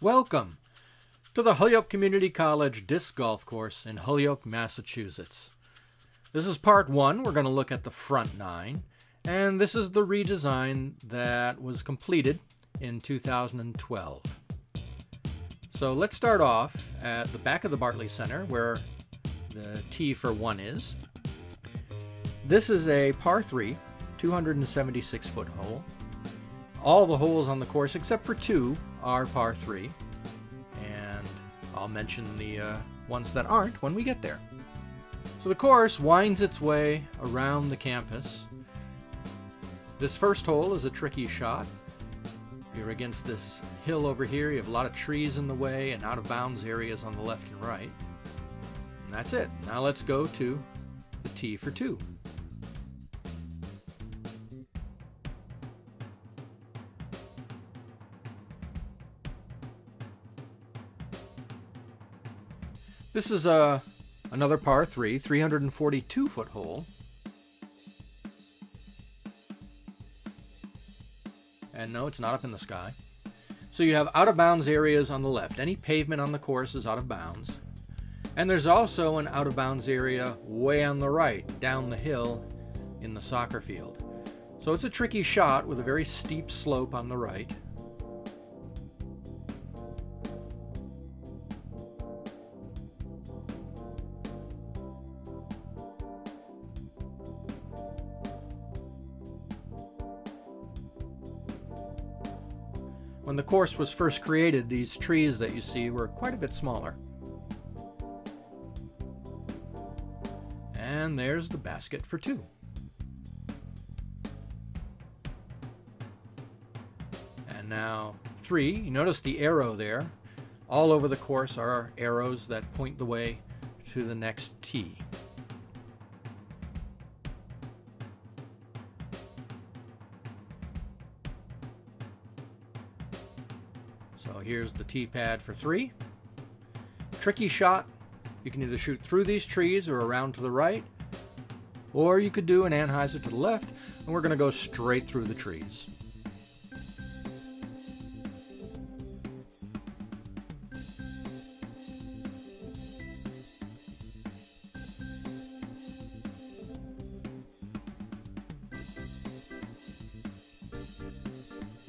Welcome to the Holyoke Community College Disc Golf Course in Holyoke, Massachusetts. This is part one. We're going to look at the front nine, and this is the redesign that was completed in 2012. So let's start off at the back of the Bartley Center where the tee for one is. This is a par 3, 276 foot hole. All the holes on the course, except for two, are par 3. And I'll mention the uh, ones that aren't when we get there. So the course winds its way around the campus. This first hole is a tricky shot. You're against this hill over here. You have a lot of trees in the way and out of bounds areas on the left and right. And that's it. Now let's go to the tee for two. This is a uh, another par 3, 342 foot hole. And no, it's not up in the sky. So you have out of bounds areas on the left. Any pavement on the course is out of bounds. And there's also an out of bounds area way on the right, down the hill in the soccer field. So it's a tricky shot with a very steep slope on the right. When the course was first created, these trees that you see were quite a bit smaller. And there's the basket for two. And now three. You notice the arrow there. All over the course are arrows that point the way to the next tee. So here's the tee pad for three. Tricky shot. You can either shoot through these trees or around to the right, or you could do an anhyzer to the left, and we're going to go straight through the trees.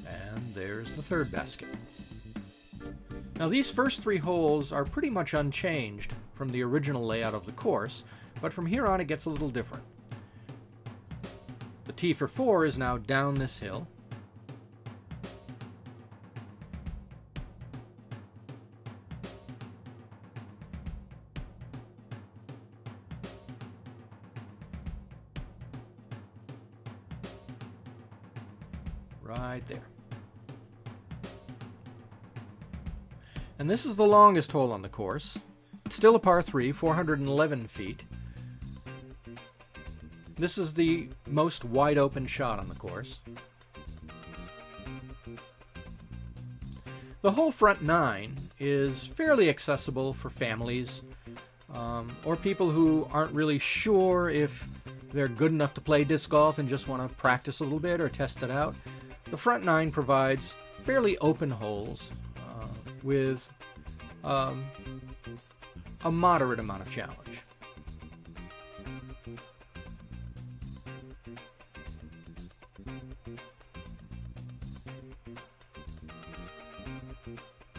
And there's the third basket. Now these first three holes are pretty much unchanged from the original layout of the course, but from here on it gets a little different. The tee for four is now down this hill. Right there. And this is the longest hole on the course. It's still a par 3, 411 feet. This is the most wide open shot on the course. The whole front nine is fairly accessible for families um, or people who aren't really sure if they're good enough to play disc golf and just want to practice a little bit or test it out. The front nine provides fairly open holes with um, a moderate amount of challenge.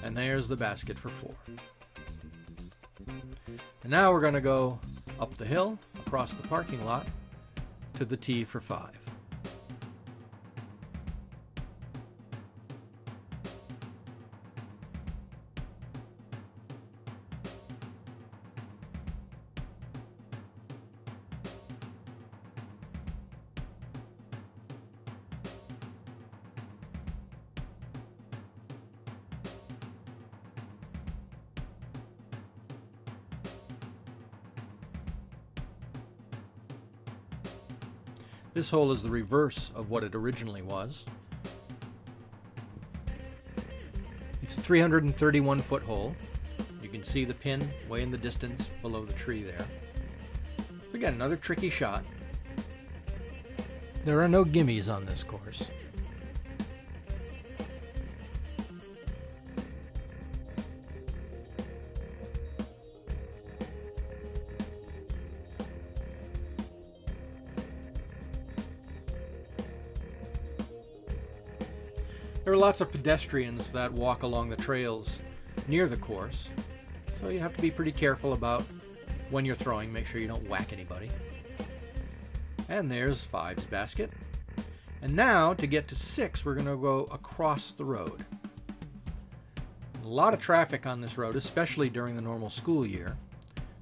And there's the basket for four. And now we're going to go up the hill, across the parking lot, to the tee for five. This hole is the reverse of what it originally was. It's a 331 foot hole. You can see the pin way in the distance below the tree there. So again, another tricky shot. There are no gimmies on this course. There are lots of pedestrians that walk along the trails near the course, so you have to be pretty careful about when you're throwing. Make sure you don't whack anybody. And there's five's basket. And now, to get to six, we're going to go across the road. A lot of traffic on this road, especially during the normal school year.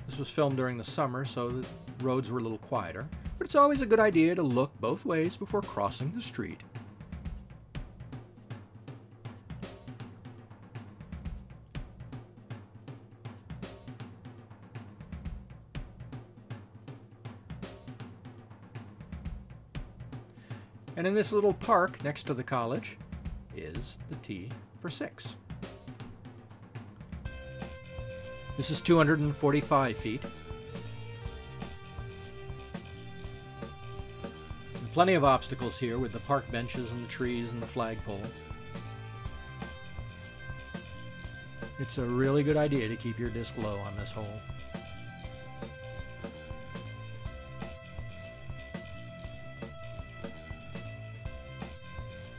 This was filmed during the summer, so the roads were a little quieter. But it's always a good idea to look both ways before crossing the street. And in this little park next to the college is the tee for six. This is 245 feet. And plenty of obstacles here with the park benches and the trees and the flagpole. It's a really good idea to keep your disc low on this hole.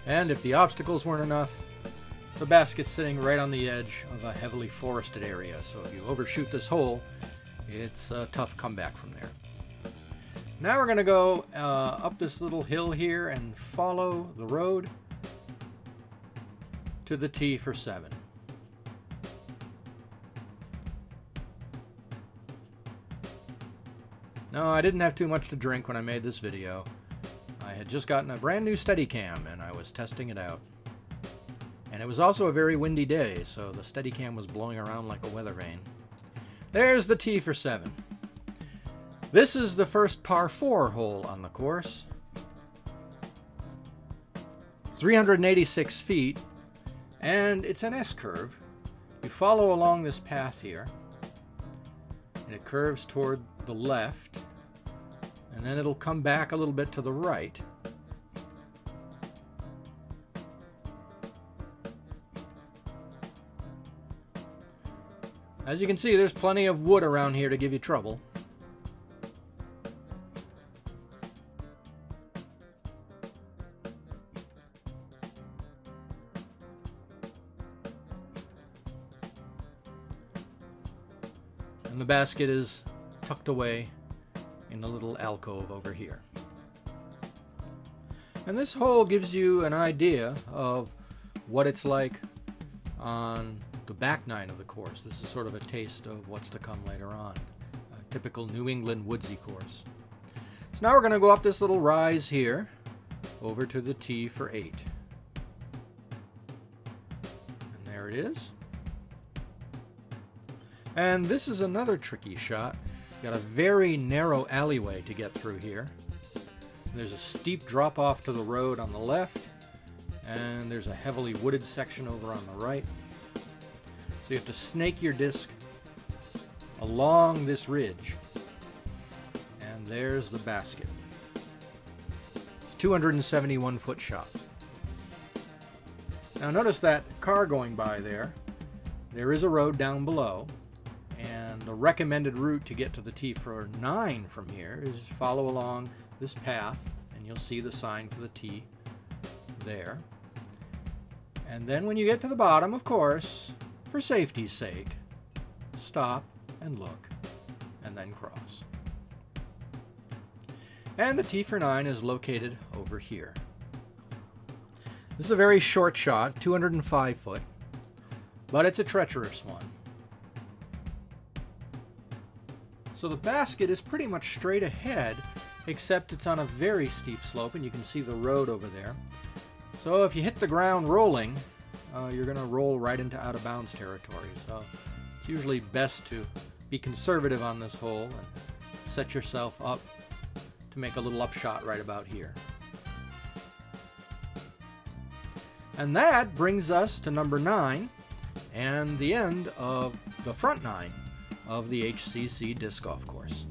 And if the obstacles weren't enough, the basket's sitting right on the edge of a heavily forested area, so if you overshoot this hole, it's a tough comeback from there. Now we're going to go uh, up this little hill here and follow the road to the tee for 7. No, I didn't have too much to drink when I made this video. I had just gotten a brand new Steadicam and I was testing it out. And it was also a very windy day, so the Steadicam was blowing around like a weather vane. There's the tee for 7. This is the first par 4 hole on the course. 386 feet, and it's an S-curve. You follow along this path here, and it curves toward the left, and then it'll come back a little bit to the right. As you can see, there's plenty of wood around here to give you trouble. And the basket is tucked away in a little alcove over here. And this hole gives you an idea of what it's like on the back nine of the course. This is sort of a taste of what's to come later on. A typical New England woodsy course. So now we're going to go up this little rise here over to the tee for 8. And there it is. And this is another tricky shot. Got a very narrow alleyway to get through here. There's a steep drop off to the road on the left, and there's a heavily wooded section over on the right. So you have to snake your disc along this ridge. And there's the basket. It's 271 foot shot. Now notice that car going by there. There is a road down below, and the recommended route to get to the tee for 9 from here is follow along this path, and you'll see the sign for the tee there. And then when you get to the bottom, of course, for safety's sake, stop and look, and then cross. And the tee for 9 is located over here. This is a very short shot, 205 foot, but it's a treacherous one. So the basket is pretty much straight ahead, except it's on a very steep slope, and you can see the road over there. So if you hit the ground rolling, uh, you're going to roll right into out of bounds territory. So it's usually best to be conservative on this hole and set yourself up to make a little upshot right about here. And that brings us to number 9 and the end of the front 9 of the HCC Disc Golf Course.